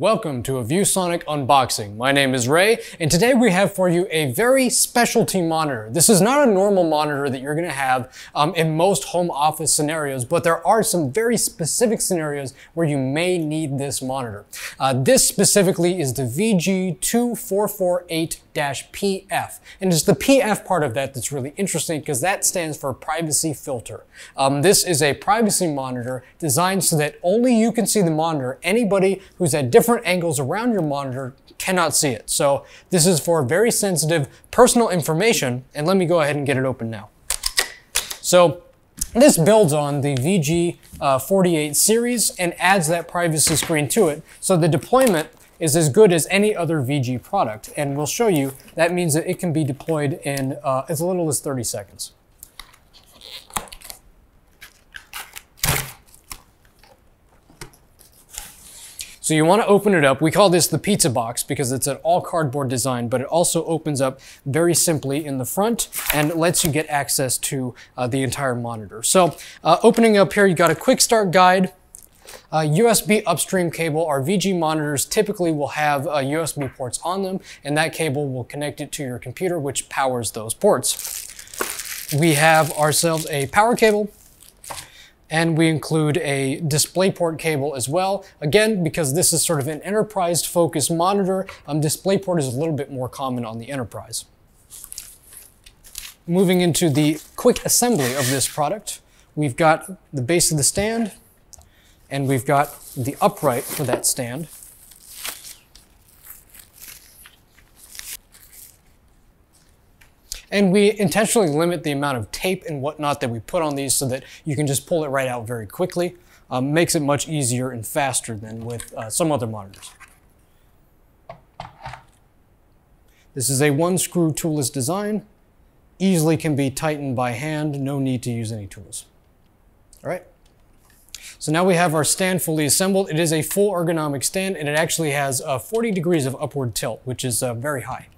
Welcome to a ViewSonic unboxing. My name is Ray, and today we have for you a very specialty monitor. This is not a normal monitor that you're gonna have um, in most home office scenarios, but there are some very specific scenarios where you may need this monitor. Uh, this specifically is the VG2448 PF. And it's the PF part of that that's really interesting because that stands for privacy filter. Um, this is a privacy monitor designed so that only you can see the monitor. Anybody who's at different angles around your monitor cannot see it. So this is for very sensitive personal information. And let me go ahead and get it open now. So this builds on the VG48 uh, series and adds that privacy screen to it. So the deployment is as good as any other VG product. And we'll show you that means that it can be deployed in uh, as little as 30 seconds. So you want to open it up. We call this the pizza box because it's an all cardboard design, but it also opens up very simply in the front and lets you get access to uh, the entire monitor. So uh, opening up here, you got a quick start guide. Uh, USB upstream cable, our VG monitors typically will have uh, USB ports on them, and that cable will connect it to your computer, which powers those ports. We have ourselves a power cable, and we include a DisplayPort cable as well. Again, because this is sort of an enterprise focused monitor, um, DisplayPort is a little bit more common on the enterprise. Moving into the quick assembly of this product, we've got the base of the stand, and we've got the upright for that stand. And we intentionally limit the amount of tape and whatnot that we put on these so that you can just pull it right out very quickly. Um, makes it much easier and faster than with uh, some other monitors. This is a one screw toolless design. Easily can be tightened by hand, no need to use any tools. All right. So now we have our stand fully assembled. It is a full ergonomic stand and it actually has uh, 40 degrees of upward tilt, which is uh, very high.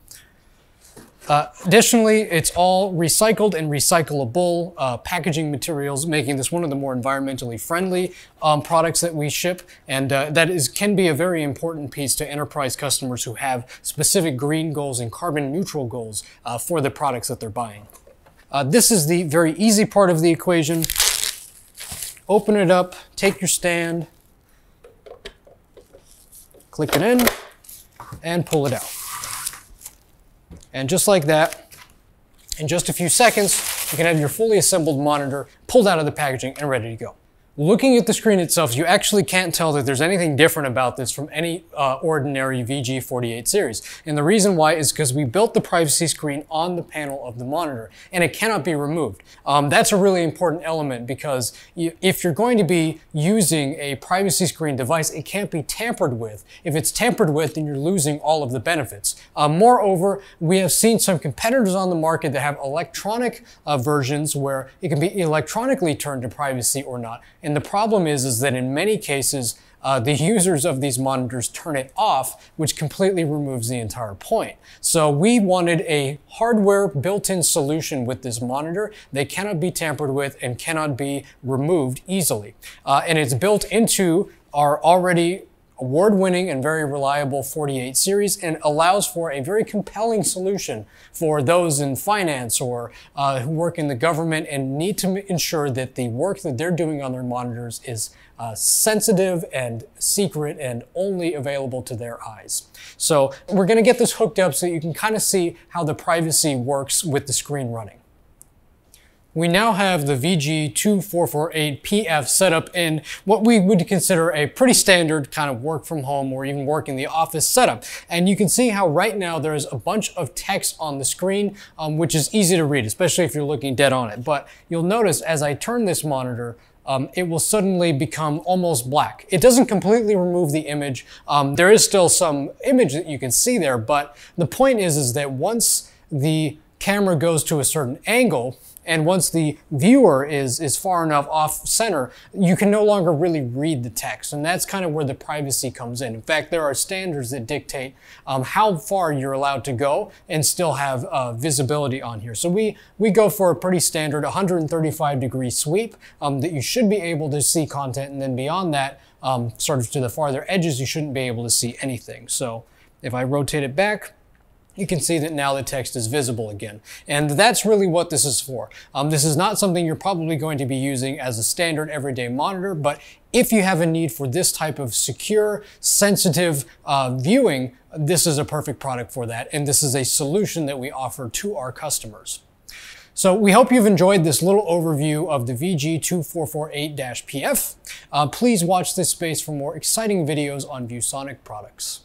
Uh, additionally, it's all recycled and recyclable uh, packaging materials, making this one of the more environmentally friendly um, products that we ship. And uh, that is can be a very important piece to enterprise customers who have specific green goals and carbon neutral goals uh, for the products that they're buying. Uh, this is the very easy part of the equation. Open it up, take your stand, click it in, and pull it out. And just like that, in just a few seconds, you can have your fully assembled monitor pulled out of the packaging and ready to go. Looking at the screen itself, you actually can't tell that there's anything different about this from any uh, ordinary VG48 series. And the reason why is because we built the privacy screen on the panel of the monitor, and it cannot be removed. Um, that's a really important element because you, if you're going to be using a privacy screen device, it can't be tampered with. If it's tampered with, then you're losing all of the benefits. Uh, moreover, we have seen some competitors on the market that have electronic uh, versions where it can be electronically turned to privacy or not. And the problem is, is that in many cases, uh, the users of these monitors turn it off, which completely removes the entire point. So we wanted a hardware built-in solution with this monitor. They cannot be tampered with and cannot be removed easily. Uh, and it's built into our already award-winning and very reliable 48 series and allows for a very compelling solution for those in finance or uh, who work in the government and need to ensure that the work that they're doing on their monitors is uh, sensitive and secret and only available to their eyes. So we're going to get this hooked up so you can kind of see how the privacy works with the screen running. We now have the VG2448PF set up in what we would consider a pretty standard kind of work from home or even work in the office setup. And you can see how right now there's a bunch of text on the screen, um, which is easy to read, especially if you're looking dead on it. But you'll notice as I turn this monitor, um, it will suddenly become almost black. It doesn't completely remove the image. Um, there is still some image that you can see there, but the point is, is that once the camera goes to a certain angle, And once the viewer is, is far enough off center, you can no longer really read the text. And that's kind of where the privacy comes in. In fact, there are standards that dictate um, how far you're allowed to go and still have uh, visibility on here. So we, we go for a pretty standard 135 degree sweep um, that you should be able to see content. And then beyond that, um, sort of to the farther edges, you shouldn't be able to see anything. So if I rotate it back, you can see that now the text is visible again. And that's really what this is for. Um, this is not something you're probably going to be using as a standard everyday monitor, but if you have a need for this type of secure, sensitive uh, viewing, this is a perfect product for that. And this is a solution that we offer to our customers. So we hope you've enjoyed this little overview of the VG2448-PF. Uh, please watch this space for more exciting videos on ViewSonic products.